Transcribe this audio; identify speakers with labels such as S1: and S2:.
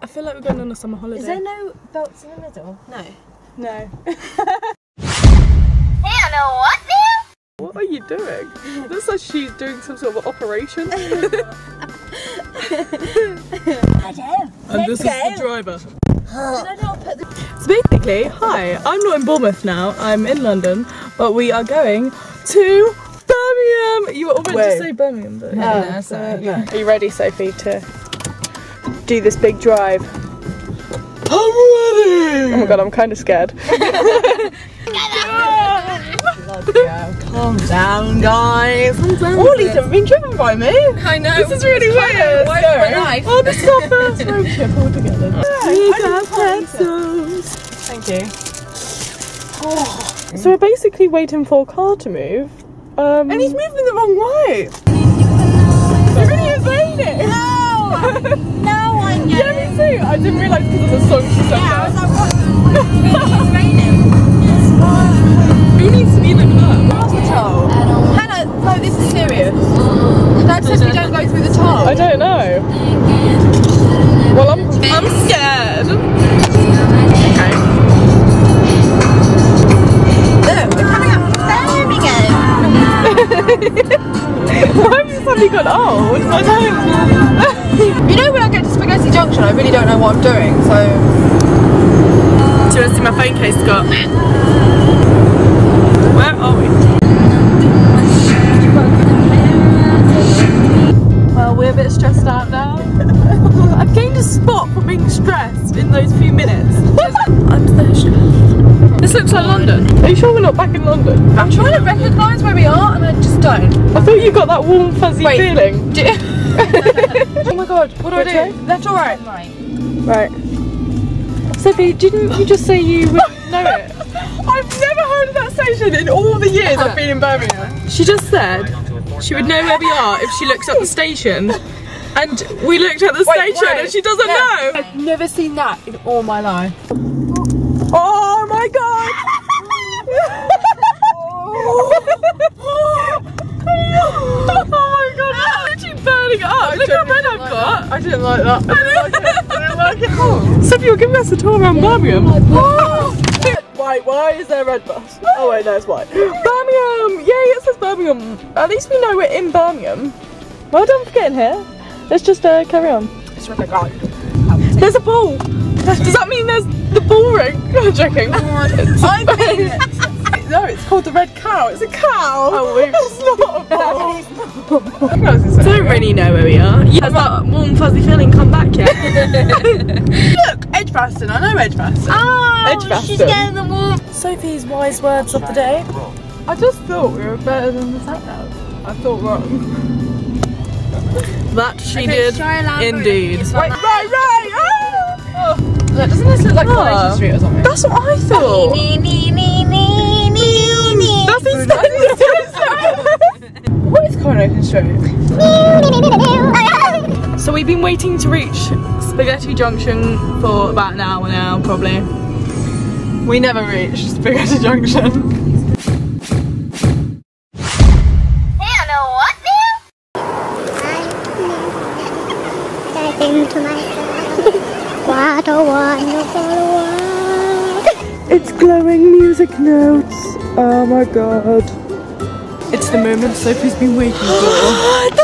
S1: I feel like we're going on a summer holiday.
S2: Is there no belts in the middle?
S3: No.
S1: No.
S4: Hey, I know what now?
S1: What are you doing? Looks like she's doing some sort of operation. and this is the driver. So basically, hi, I'm not in Bournemouth now, I'm in London, but we are going to Birmingham! You were all meant
S2: Wait.
S1: to say Birmingham, but
S2: no, sorry.
S1: Are you ready, Sophie, to do this big drive? I'm ready! Oh my god, I'm kind of scared.
S2: Calm down, guys.
S1: All these have been driven by me.
S3: I know.
S1: This is really weird.
S3: Why my life?
S1: Oh, this is our first road trip all together. We got pencils. Thank you. So we're basically waiting for a car to move. Um, and he's moving the wrong way. He really is raining.
S4: No! no, I.
S1: Yeah, me too. I didn't realise because of the song she sang.
S4: Yeah, I was like, what? it's raining.
S1: Who needs to be in the club?
S2: Toll. Hannah, no, this is serious. Dad says we don't go through the toll.
S1: I don't know. Well, I'm I'm scared. Okay.
S2: Look, we're coming up Birmingham.
S1: Why have you suddenly gone old? I don't.
S2: Get to Spaghetti Junction, I really don't know what I'm doing, so...
S1: Do you want to see my phone case, Scott? Where are we? Well, we're a bit stressed out now. I've gained a spot for being stressed in those few minutes. I'm so stressed. This looks like London. Are you sure we're not back in London?
S2: I'm trying to recognise where we are, and I just don't.
S1: I thought you got that warm, fuzzy
S2: Wait.
S1: feeling.
S2: oh my god, what do
S1: Which
S2: I
S1: way?
S2: do? Left or right?
S1: Right. Sophie, didn't you just say you would know it? I've never heard of that station in all the years I've been in Birmingham. She just said she would know where we are if she looks at the station. And we looked at the
S2: Wait,
S1: station
S2: wait.
S1: and she doesn't
S2: Yeah.
S1: know.
S2: I've never seen that in all my life.
S1: Oh my god! oh my god, it's literally burning up. Look how red I've got. I didn't like that. I didn't like it. I didn't like it. Sophie, you're giving us a tour around Birmingham. White, why is there a red bus? Oh wait, no, it's white. Birmingham! Yay, it says Birmingham. At least we know we're in Birmingham. Well done for getting here. Let's just uh, carry on.
S2: It's really good.
S1: There's a ball. Does that mean there's the Bullring? I'm joking.
S2: I think no, it's called the red cow. It's a cow.
S1: Oh,
S2: it's not a ball.
S1: don't really know where we are. Yeah, has that warm fuzzy feeling come back yet?
S2: Look, Edgbaston. I know Edgbaston.
S4: Oh,
S1: Edgbaston.
S4: she's getting the warm.
S1: Sophie's wise words of the day.
S2: I just thought we were better than the nav. I thought wrong.
S1: That she did indeed.
S2: Wait, right, right. Ah! Oh. Look, doesn't this look like Coronation
S1: Oh.
S2: Street or something?
S1: That's what I thought.
S2: Coronation
S1: so we've been waiting to reach Spaghetti Junction for about an hour now, probably.
S2: We never reached Spaghetti Junction.
S4: Hey, I know what now?
S5: I think to myself, what a wonderful.
S1: It's glowing music notes. Oh my god. It's the moment Sophie's been waiting for.